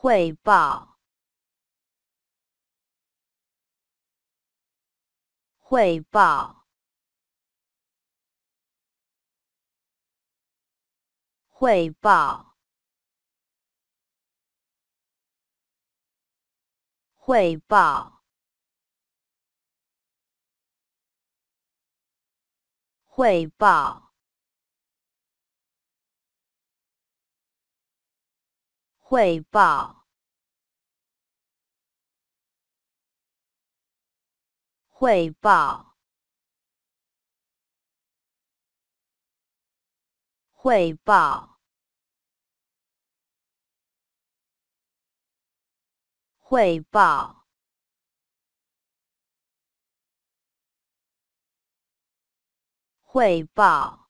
汇报，汇报，汇报，汇报，汇报。汇报，汇报，汇报，汇报，汇报。